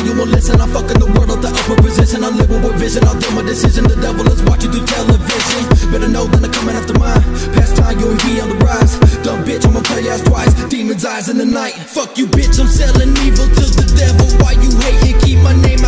know you won't listen. I'm fucking the world up the upper position. I'm living with vision, I'll do my decision. The devil is watching through television. Better know than I'm coming after mine. Past time, you'll be on the rise. Dumb bitch, I'ma play ass twice. Demon's eyes in the night. Fuck you, bitch, I'm selling evil to the devil. Why you hating? Keep my name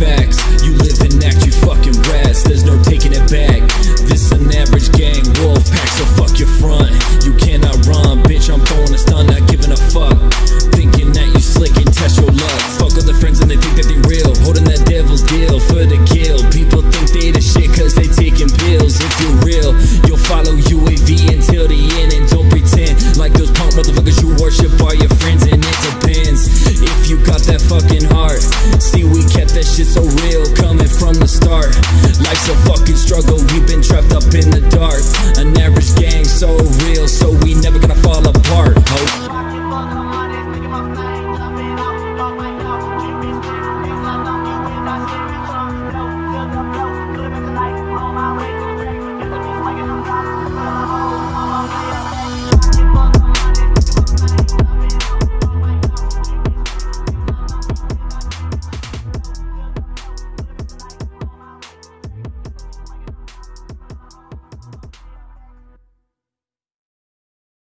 facts. You live and act, you fucking rats. There's no taking it back. This Unaverage Gang.